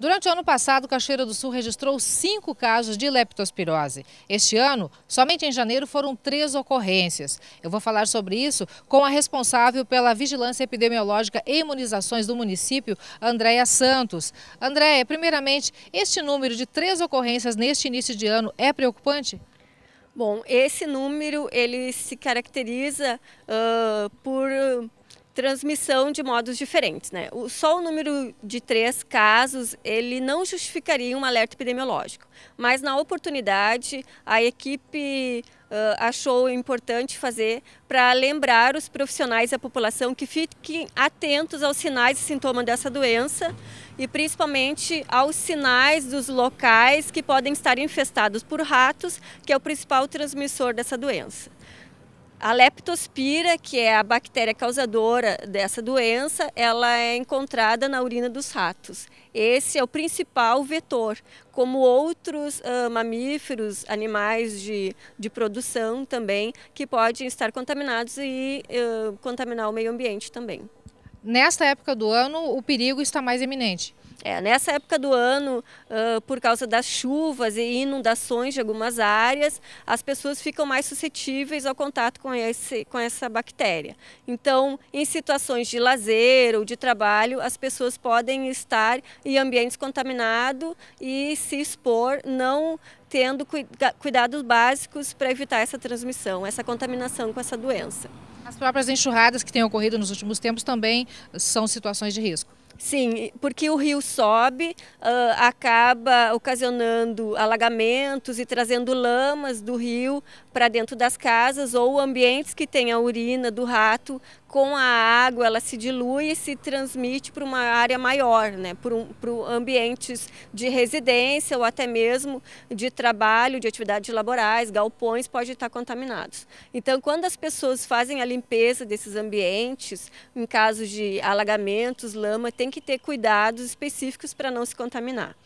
Durante o ano passado, Cachoeira do Sul registrou cinco casos de leptospirose. Este ano, somente em janeiro, foram três ocorrências. Eu vou falar sobre isso com a responsável pela Vigilância Epidemiológica e Imunizações do município, Andréia Santos. Andréia, primeiramente, este número de três ocorrências neste início de ano é preocupante? Bom, esse número ele se caracteriza uh, por transmissão de modos diferentes. Né? O, só o número de três casos ele não justificaria um alerta epidemiológico, mas na oportunidade a equipe uh, achou importante fazer para lembrar os profissionais e a população que fiquem atentos aos sinais e sintomas dessa doença e principalmente aos sinais dos locais que podem estar infestados por ratos, que é o principal transmissor dessa doença. A leptospira, que é a bactéria causadora dessa doença, ela é encontrada na urina dos ratos. Esse é o principal vetor, como outros uh, mamíferos, animais de, de produção também, que podem estar contaminados e uh, contaminar o meio ambiente também. Nesta época do ano, o perigo está mais eminente. É, nessa época do ano, uh, por causa das chuvas e inundações de algumas áreas, as pessoas ficam mais suscetíveis ao contato com, esse, com essa bactéria. Então, em situações de lazer ou de trabalho, as pessoas podem estar em ambientes contaminados e se expor, não tendo cuidados básicos para evitar essa transmissão, essa contaminação com essa doença. As próprias enxurradas que têm ocorrido nos últimos tempos também são situações de risco. Sim, porque o rio sobe, uh, acaba ocasionando alagamentos e trazendo lamas do rio para dentro das casas ou ambientes que têm a urina do rato com a água, ela se dilui e se transmite para uma área maior, né? para, um, ambientes de residência ou até mesmo de trabalho, de atividades laborais, galpões, pode estar contaminados. Então, quando as pessoas fazem a limpeza desses ambientes, em casos de alagamentos, lama, tem que ter cuidados específicos para não se contaminar.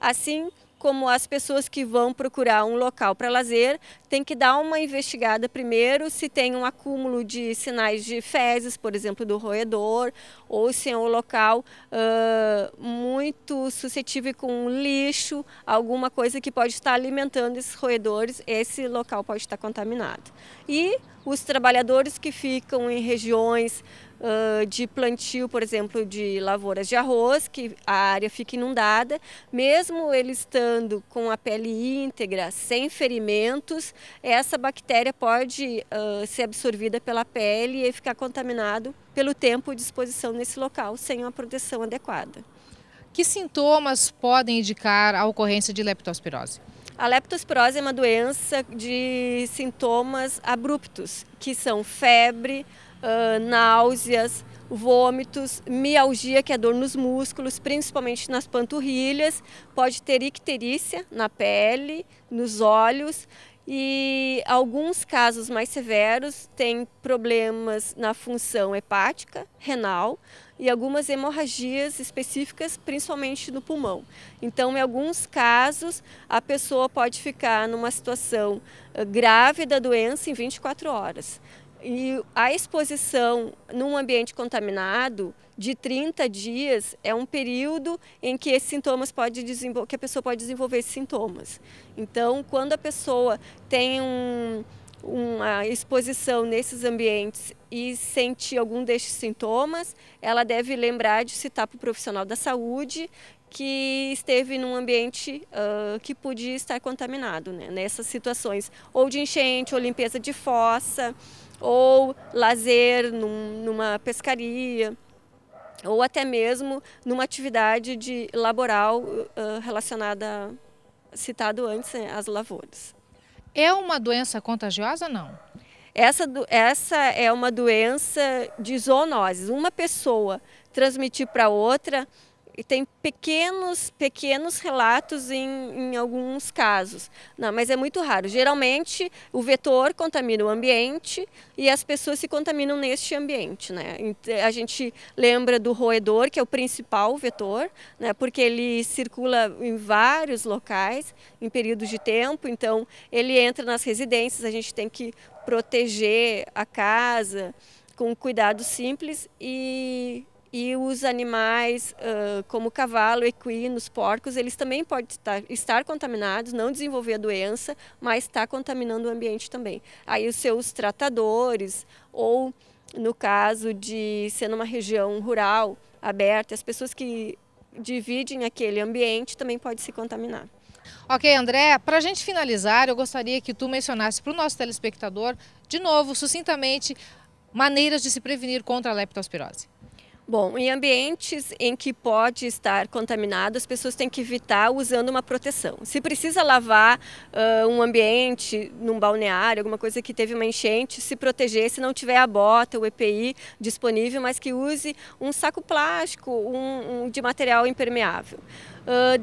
Assim, como as pessoas que vão procurar um local para lazer tem que dar uma investigada primeiro se tem um acúmulo de sinais de fezes, por exemplo, do roedor, ou se é um local uh, muito suscetível com lixo, alguma coisa que pode estar alimentando esses roedores, esse local pode estar contaminado. E os trabalhadores que ficam em regiões uh, de plantio, por exemplo, de lavouras de arroz, que a área fica inundada, mesmo ele estando com a pele íntegra, sem ferimentos, essa bactéria pode uh, ser absorvida pela pele e ficar contaminado pelo tempo de exposição nesse local sem uma proteção adequada. Que sintomas podem indicar a ocorrência de leptospirose? A leptospirose é uma doença de sintomas abruptos, que são febre, uh, náuseas, vômitos, mialgia, que é dor nos músculos, principalmente nas panturrilhas, pode ter icterícia na pele, nos olhos e alguns casos mais severos têm problemas na função hepática, renal e algumas hemorragias específicas, principalmente no pulmão. Então, em alguns casos, a pessoa pode ficar numa situação grave da doença em 24 horas. E a exposição num ambiente contaminado de 30 dias é um período em que esses sintomas pode que a pessoa pode desenvolver esses sintomas. Então, quando a pessoa tem um, uma exposição nesses ambientes e sente algum desses sintomas, ela deve lembrar de citar para o profissional da saúde que esteve num ambiente uh, que podia estar contaminado, né? nessas situações, ou de enchente, ou limpeza de fossa, ou lazer num, numa pescaria ou até mesmo numa atividade de laboral uh, relacionada, citado antes, né, às lavouras. É uma doença contagiosa não? Essa, essa é uma doença de zoonoses. Uma pessoa transmitir para outra e tem pequenos, pequenos relatos em, em alguns casos, não, mas é muito raro. Geralmente o vetor contamina o ambiente e as pessoas se contaminam neste ambiente. Né? A gente lembra do roedor, que é o principal vetor, né? porque ele circula em vários locais em períodos de tempo, então ele entra nas residências, a gente tem que proteger a casa com cuidado simples e e os animais, uh, como cavalo, equinos, porcos, eles também podem estar, estar contaminados, não desenvolver a doença, mas está contaminando o ambiente também. Aí os seus tratadores, ou no caso de ser numa região rural, aberta, as pessoas que dividem aquele ambiente também podem se contaminar. Ok, André, para a gente finalizar, eu gostaria que tu mencionasse para o nosso telespectador, de novo, sucintamente, maneiras de se prevenir contra a leptospirose. Bom, em ambientes em que pode estar contaminado, as pessoas têm que evitar usando uma proteção. Se precisa lavar uh, um ambiente num balneário, alguma coisa que teve uma enchente, se proteger, se não tiver a bota, o EPI disponível, mas que use um saco plástico um, um de material impermeável.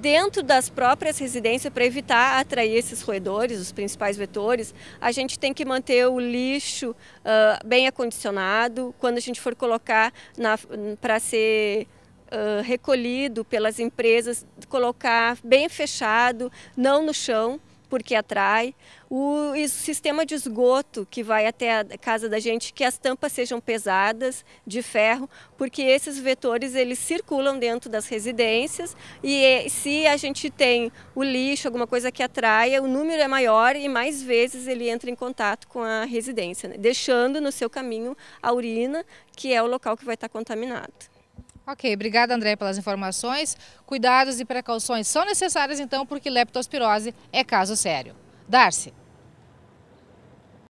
Dentro das próprias residências, para evitar atrair esses roedores, os principais vetores, a gente tem que manter o lixo uh, bem acondicionado. Quando a gente for colocar para ser uh, recolhido pelas empresas, colocar bem fechado, não no chão porque atrai. O, sistema de esgoto que vai até a casa da gente, que as tampas sejam pesadas, de ferro, porque esses vetores eles circulam dentro das residências e se a gente tem o lixo, alguma coisa que atraia, o número é maior e mais vezes ele entra em contato com a residência, né? deixando no seu caminho a urina, que é o local que vai estar contaminado. Ok, obrigada André pelas informações. Cuidados e precauções são necessários então porque leptospirose é caso sério. Darcy.